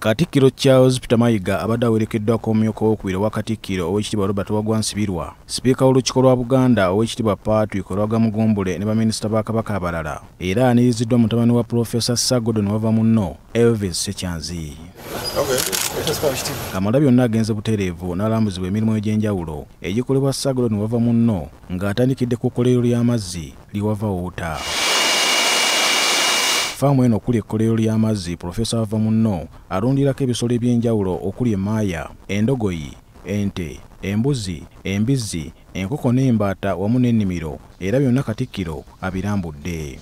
katikkiro charles peter mayiga abadde awerekeddwako omumyuka owokubiri owa katikkiro owekitiibwa robert wagwa nsibirwa sipiika w'olukiiko lwa buganda owekitiibwa patrick olwaga mugumbule ne baminisita ba kabaka abalala. Era aniriziddwa mutabani wa pulofesa sagodon wava munno elvis sekyanzi kamala byonna agenze butereevu n'alambuzibwa emirimu egy'enjawulo. Egikolebwa sagodon wava munno ng'atandikidde ku kkolero ly'amazzi liwava wuuta faamu eno okuli ekkolero ly'amazzi pulofesa wava munno alundirako ebisolo eby'enjawulo okuli emaaya endogoyi ente embuzi embizzi enkoko n'embaata wamu n'ennimiro era byonna katikkiro abirambudde.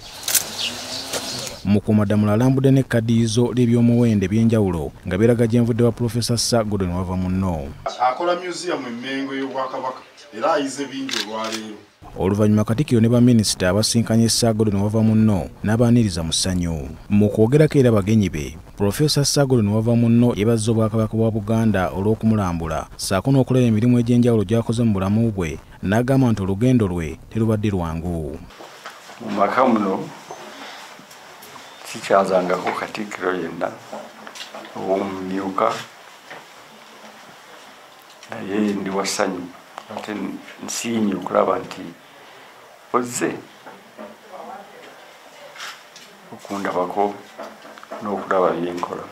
Mukuumaddamula alambudde n'ekkadiyizo ly'ebyomuwendo eby'enjawulo nga biraga gyenvudde wa pulofesa sa godon wava munno akola myuziyamu emmengo y'obwakabaka era ayize bingi olwaleero oluvannyuma katikkiro ne baminisita abasinkanye sagodon wava munno n'abaaniriza mu ssanyu. Mu kwogerako era bagenyi be pulofesa sagodon wava munno yebazza obwakabaka bwa buganda olw'okumulambula. Ssaako n'okulaba emirimu egy'enjawulo gy'akoze mu bulamu bwe n'agamba nti olugendo lwe terubadde lwangu. Mu maka muno sikyazangako katikkiro yenna ow'omumyuka naye ndi wa ssanyu ate nsiinye okulaba nti ozze okundabako n'okulaba byenkola.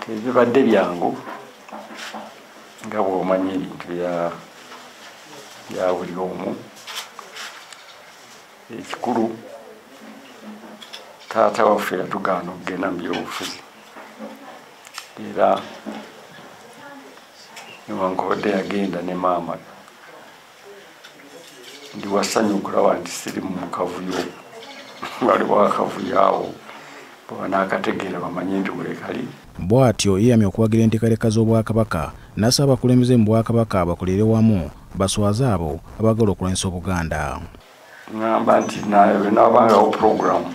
Tebibadde byangu nga bw'omanyi ebintu bya buli omu. Ekikulu taata waffe yatugaana okugenda mu byobufuzi. Era newankubadde yagenda ne maama. Ndi wasanyu okulaba nti siri mu kavuyo. Waliwo akavuyo awo. Bwebanaakategeera bamanye nti wekali bw'atyo yeeyamye okuwagira enteekaleka z'obwakabaka n'asaba abakulembeze mu bwakabaka bakolere wamu baswaze abo abaagala okulwanyisa obuganda. Ŋŋamba nti naabangawo puroguramu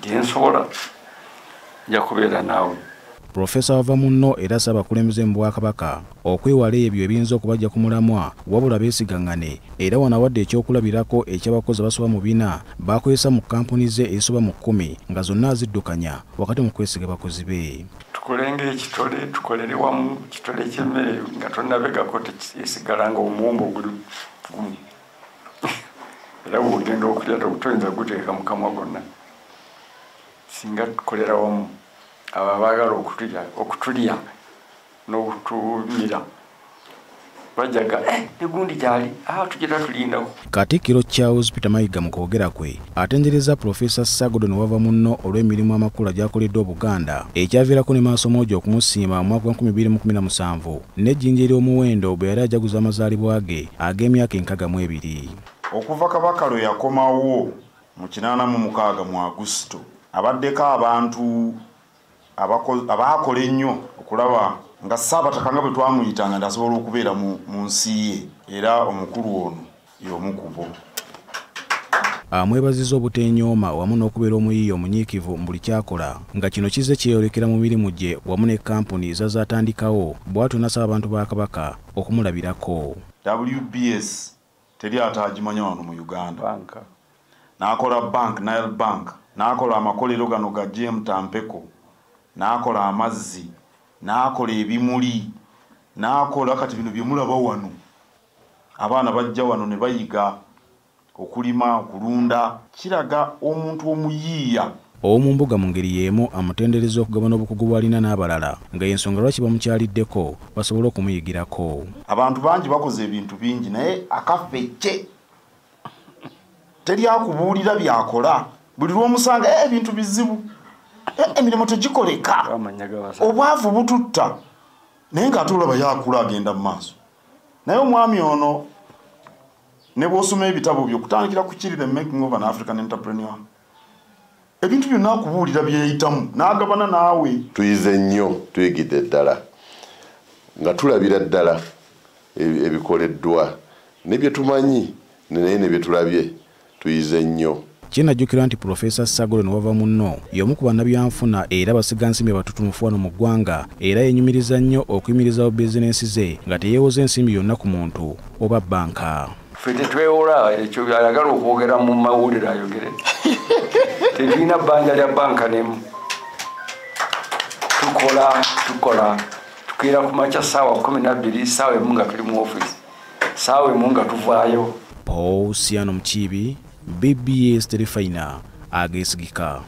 gyensobola nja kubeera naawe pulofesa wava munno era asaba abakulembeze mu bwakabaka okwewala ebyo ebiyinza okubajja ku mulamwa wabula beesigaŋŋane. Era wanawadde ekyokulabirako eky'abakozi abasoba mu bina bakozesa mu kampuni ze ezisoba mu kkumi nga zonna aziddukanya wakati mu kwesiga bakozi be. Tukolenga ekitole tukolere wamu kitole kyemmere nga tonnabegako tekisigala nga omuwumbo guli gumu era bwogenda okulya toyinza guteeka mu kamwa gonna. Singa tukolera wamu abo abaagala okutulya okutulya n'okutumira bajaga negundi gyali tugenda tulindako katikkiro charles peter mayiga mu kwogera kwe atendereza pulofesa sagodon wava munno olw'emirimu amakulu agyakoleddwa obuganda ekyaviirako ne maaso moja okumusiima mu mwaka wa 2017 n'ejjinja ery'omuwendo bwe yali ajaguza amazaalibwa ge ag'emyaka enkaaga mu ebiri. Okuva kabaka lwe yakomawo mu 86 mu agusito abaddeko abantu abaakola ennyo okulaba nga saabataka nga bwe twamuyitanga nti asobola okubeera mu nsi ye era omukulu ono y'omu ku bo amwebaziza obuteenyooma wamu n'okubeera omuyiiya omunyiikivu mu buli kyakola nga kino kizze kyeyolekera mu mirimu gye wamu ne kampuni zazaatandikawo bw'atyo n'asaba abantu ba kabaka okumulabirako. Wbs teri ate agimanya wano mu uganda. N'akola bank nile bank. N'akola amakolero gano ga gm tampeko n'akola amazzi n'akola ebimuli n'akola kati bino byemulaba wano. Abaana bajja wano ne bayiga okulima okulunda. Kiraga omuntu omuyiiya. Ow'omu mbuga mu ngeri y'emu amutendereza okugabana obukugu bw'alina n'abalala. Nga y'ensonga lwaki bamukyaliddeko basobole okumuyigirako. Abantu bangi bakoze ebintu bingi naye akaffe kye? Teri akubuulira byakola. Buli lw'omusanga ebintu bizibu emirimu tegikoleka. Obwavu bututta. Naye ng'ate olaba yakula agenda mu maaso. Naye omwami ono ne bw'osoma ebitabo byo kutandikira ku kiri the making of an african entrepreneur. Ebintu byonna akubuulira byeyitamu n'agabana naawe. Tuyize nnyo tuyigidde ddala. Nga tulabira ddala ebikoleddwa. Ne bye tumanyi naye ne bye tulabye tuyize nnyo kinajjukirwa nti pulofesa sagolon wava munno. Y'omu ku bannabyanfuna era basigansimbi abatutumufu wano mu ggwanga era yenyumiriza nnyo okuyimirizawo bizinensi ze nga teyeewoza ensimbi yonna ku muntu oba bbanka. Ffe tetwewola ekyo ayagala okwogera mu mawulire ayogere. Tetulina bbanja lya banka nemu. Tukola tukola. Tukwira ku makya saawa kumi nabbiri saawa emu nga tuli mu offisi saawa emu nga tuvaayo. Paul siano mukiibi bbs terefayina ageesigika